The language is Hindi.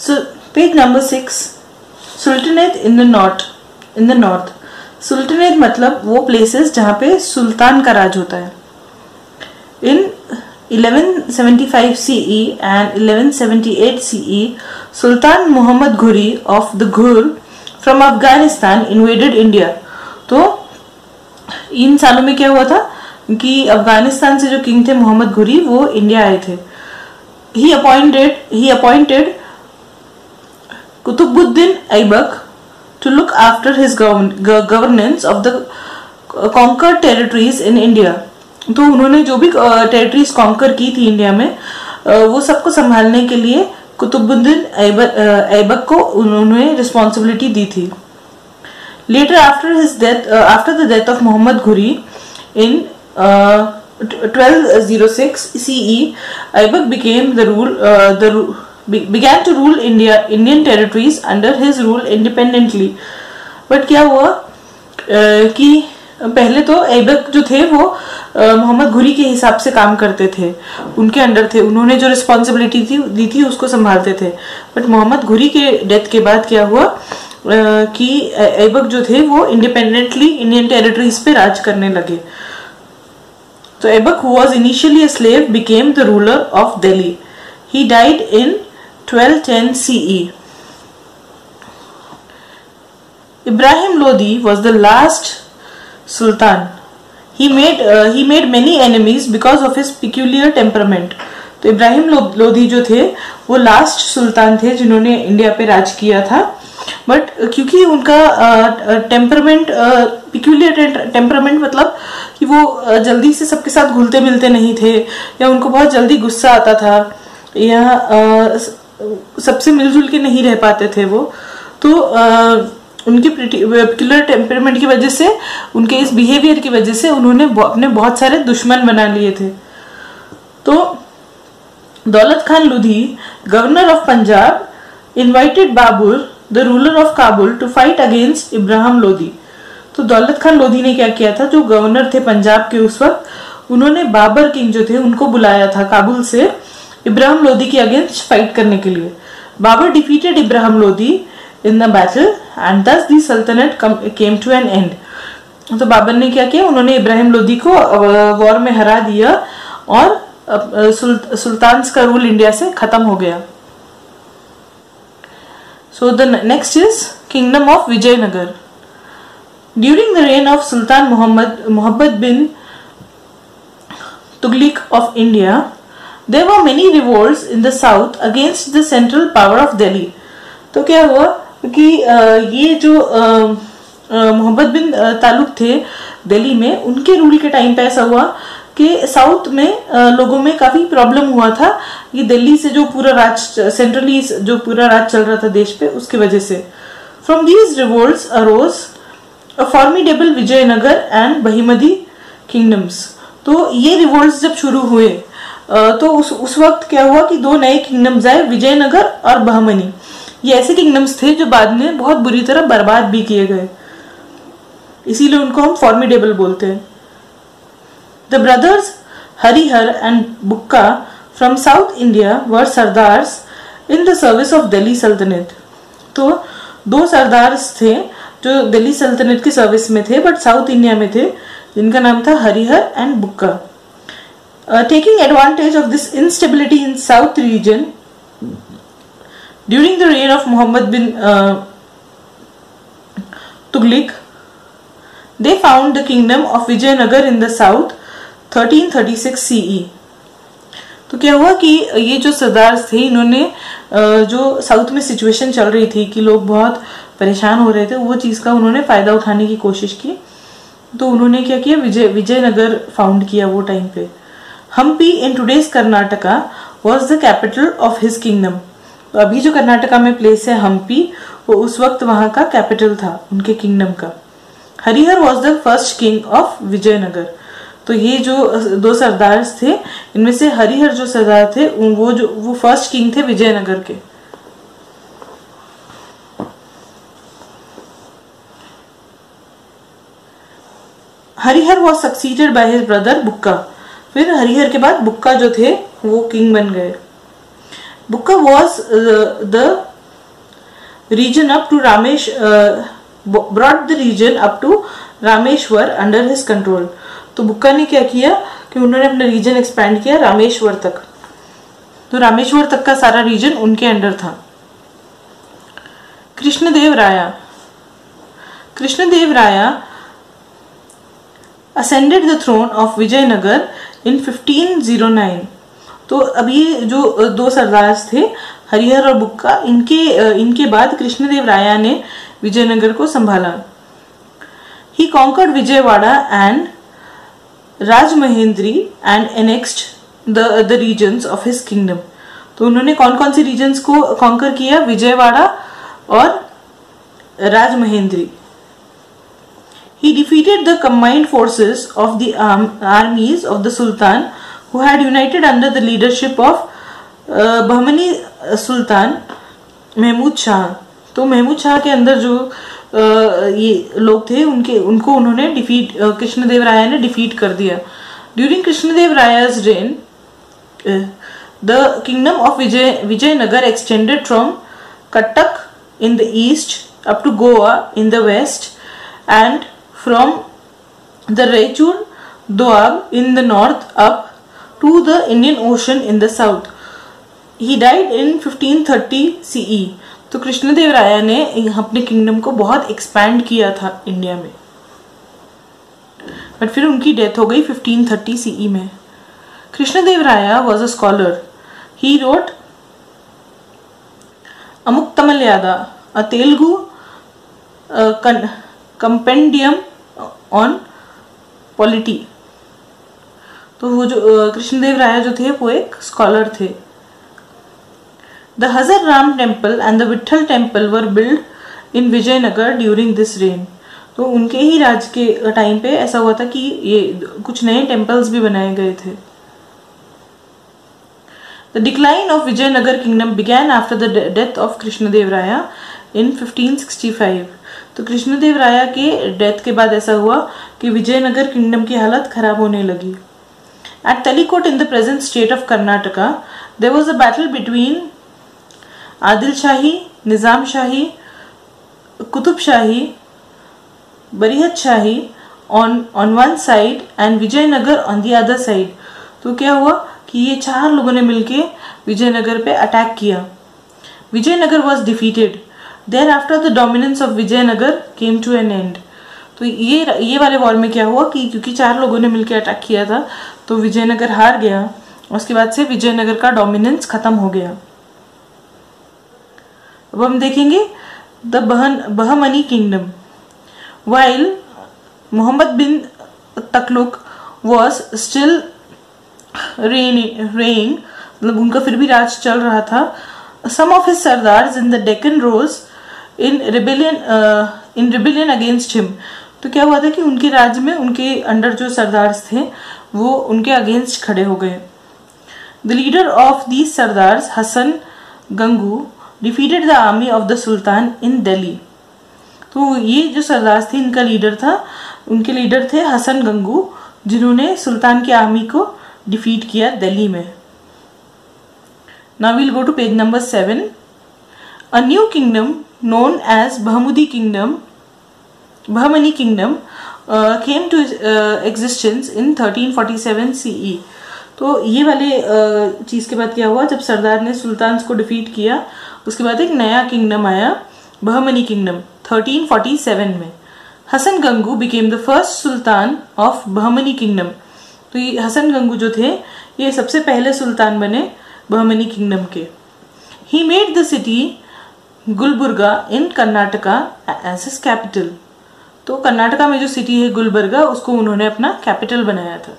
So page number six, sultanate in the north in the north sultanate मतलब वो प्लेसेस जहाँ पे सुल्तान का राज होता है। इन 1175 CE and 1178 CE, Sultan Muhammad Ghuri of the Ghur from Afghanistan invaded India. तो इन सालों में क्या हुआ था कि अफ़गानिस्तान से जो किंग थे मोहम्मद घुरी वो इंडिया आए थे। He appointed he appointed Qutbuddin Aibak to look after his governance of the conquer territories in India तो उन्होंने जो भी टेरिटरीज कॉन्कर की थी इंडिया में वो सबको संभालने के लिए कुतुबुद्दीन ऐबक को उन्होंने रिस्पॉन्सिबिलिटी दी थी। Later after his death after the death of Mohammad Ghori in 1206 CE, Aibak became the rule uh, the began to rule India Indian territories under his rule independently. But क्या हुआ? uh, कि पहले तो ऐबक जो थे वो मोहम्मद घुरी के हिसाब से काम करते थे। उनके अंडर थे। उन्होंने जो रिस्पॉन्सिबिलिटी थी दी थी उसको संभालते थे। बट मोहम्मद घुरी के डेथ के बाद क्या हुआ? कि ऐबक जो थे वो इंडिपेंडेंटली इंडियन टेरिटरीज पे राज करने लगे। तो Aibak who was initially a slave became the ruler of Delhi he died in 1210 CE Ibrahim Lodi was the last sultan. He made uh, he made many enemies because of his peculiar temperament. तो इब्राहिम लोधी जो थे वो लास्ट सुल्तान थे जिन्होंने इंडिया पे राज किया था। बट क्योंकि उनका टेम्परमेंट पिक्यूलियर टेम्परमेंट मतलब कि वो जल्दी से सबके साथ घुलते मिलते नहीं थे या उनको बहुत जल्दी गुस्सा आता था। या सबसे मिलजुल के नहीं रह पाते थे वो। तो उनके पर्टिकुलर टेम्परमेंट की वजह से, उनके इस बिहेवियर की वजह से उन्होंने अपने बहुत सारे दुश्मन बना लिए थे। तो Daulat Khan Lodi governor of Punjab invited Babur the ruler of Kabul to fight against Ibrahim Lodi. तो दौलत खान लोधी ने क्या किया था? जो गवर्नर थे पंजाब के उस वक्त, उन्होंने बाबर किंग जो थे, उनको बुलाया था काबुल से। इब्राहिम लोधी के अगेंस्ट फाइट करने के लिए। Babur defeated Ibrahim Lodi in the battle and thus the सल्तनत केम टू एन एंड तो बाबर ने क्या किया? उन्होंने इब्राहिम लोधी को वॉर में हरा दिया और सुल्तान का रूल इंडिया से खत्म हो गया। So the next is kingdom of Vijayanagara during the reign of sultan Mohammad Mohammad bin Tughlaq of India there were many revolt in the south against the central power of Delhi तो क्या हुआ कि ये जो मोहम्मद बिन तालुक थे दिल्ली में, उनके रूल के टाइम पे ऐसा हुआ कि साउथ में लोगों में काफ़ी प्रॉब्लम हुआ था ये दिल्ली से जो पूरा राज सेंट्रली जो पूरा राज चल रहा था देश पे, उसकी वजह से। From these revolt arose a formidable Vijayanagara and Bahmani kingdoms तो ये रिवोल्ट जब शुरू हुए तो उस उस वक्त क्या हुआ कि दो नए किंगडम्स आए, विजयनगर और बहमनी। ये ऐसे किंगडम्स थे जो बाद में बहुत बुरी तरह बर्बाद भी किए गए। इसीलिए उनको हम फॉर्मिडेबल बोलते हैं। The brothers Harihara and Bukka from south India were sardars in the service of Delhi Sultanate तो दो सरदार्स थे जो दिल्ली सल्तनत की सर्विस में थे बट साउथ इंडिया में थे, जिनका नाम था Harihara and Bukka taking advantage of this instability in south region During the reign of Muhammad bin uh, Tughlik, they found the kingdom of Vijayanagar in the south 1336 CE. तो क्या हुआ कि ये जो सरदार थे इन्होंने जो साउथ में सिचुएशन चल रही थी कि लोग बहुत परेशान हो रहे थे वो चीज़ का उन्होंने फ़ायदा उठाने की कोशिश की। तो उन्होंने क्या किया? विजय विजयनगर फाउंड किया वो टाइम पे। Hampi in today's Karnataka was the capital of his kingdom तो अभी जो कर्नाटका में प्लेस है हम्पी वो उस वक्त वहाँ का कैपिटल था, उनके किंगडम का। Harihara was the first king of Vijayanagara तो ये जो दो सरदार थे, इनमें से हरिहर जो सरदार थे, वो जो, वो फ़र्स्ट किंग थे विजयनगर के। Harihara was succeeded by his brother Bukka फिर हरिहर के बाद बुक्का जो थे वो किंग बन गए। uh, the region up to Ramesh uh, brought the region up to Rameshwar under his control तो बुक्का ने क्या किया कि उन्होंने अपना रीजन एक्सपैंड किया रामेश्वर तक। तो रामेश्वर तक का सारा रीजन उनके अंडर था। Krishnadeva Raya. Krishnadeva Raya ascended the throne of Vijayanagara in 1509 तो अभी जो दो सरदार थे, हरिहर और बुक्का, इनके इनके बाद कृष्णदेव राया ने विजयनगर को संभाला। He conquered Vijayawada and Rajamahendri and annexed the the regions of his kingdom तो उन्होंने कौन कौन सी रीजन्स को कॉन्कर किया? विजयवाड़ा और Rajamahendri. He defeated the combined forces of the arm, armies of the Sultan who had united under the leadership of uh, Bahmani Sultan Mahmood Shah तो महमूद शाह के अंदर जो uh, ये लोग थे उनके उनको उन्होंने डिफीट uh, कृष्णदेव राय ने डिफीट कर दिया। During Krishnadeva Raya's reign the kingdom of Vijay Vijayanagara extended from Cuttack in the east up to Goa in the west and from the Raichur Doab in the north up to the Indian Ocean in the south. He died in 1530 CE. तो कृष्णदेव राय ने अपने किंगडम को बहुत एक्सपैंड किया था इंडिया में बट फिर उनकी डेथ हो गई 1530 सीई में Krishnadeva Raya was a scholar he wrote Amuktamalyada, a Telugu compendium on polity तो वो जो कृष्णदेव राय जो थे, वो एक स्कॉलर थे। The Hazara Rama temple and the Vitthala temple were build in Vijayanagara during this reign तो उनके ही राज के टाइम पे ऐसा हुआ था कि ये कुछ नए टेम्पल्स भी बनाए गए थे। The decline of Vijayanagara kingdom began after the death of Krishnadeva Raya in 1565 तो कृष्णदेव राय के डेथ के बाद ऐसा हुआ कि विजयनगर किंगडम की हालत खराब होने लगी। At Talikota in the present state of Karnataka there was a battle between Adil Shahi Nizam Shahi Qutb Shahi Barid Shahi on on one side and Vijayanagara on the other side तो क्या हुआ कि ये चार लोगों ने मिलके विजयनगर पे अटैक किया। Vijayanagara was defeated there after the dominance of Vijayanagara came to an end तो ये ये वाले वॉर में क्या हुआ कि क्योंकि चार लोगों ने मिलकर अटैक किया था तो विजयनगर हार गया। उसके बाद से विजयनगर का डोमिनेंस खत्म हो गया। अब हम देखेंगे द बहन Bahmani kingdom while Muhammad bin Tughlaq was still reigning मतलब उनका फिर भी राज चल रहा था some of his sardars in the Deccan rose in rebellion in rebellion against him तो क्या हुआ था कि उनके राज्य में उनके अंडर जो सरदार थे, वो उनके अगेंस्ट खड़े हो गए। The leader of these sardar Hasan Gangu defeated the army of the sultan in Delhi तो ये जो सरदार थे, इनका लीडर था, उनके लीडर थे हसन गंगू जिन्होंने सुल्तान की आर्मी को डिफीट किया दिल्ली में। Now will go to page number seven a new kingdom known as Bahmudi kingdom, Bahmani kingdom uh, came to uh, existence in 1347 CE. तो ये वाले uh, चीज़ के बाद क्या हुआ? जब सरदार ने सुल्तान को डिफीट किया उसके बाद एक नया किंगडम आया बहमनी किंगडम 1347 में. Hasan Gangu became the first sultan of Bahmani kingdom तो ये हसन गंगू जो थे ये सबसे पहले सुल्तान बने बहमनी किंगडम के. He made the city Gulbarga in Karnataka as his capital तो कर्नाटका में जो सिटी है गुलबर्गा, उसको उन्होंने अपना कैपिटल बनाया था।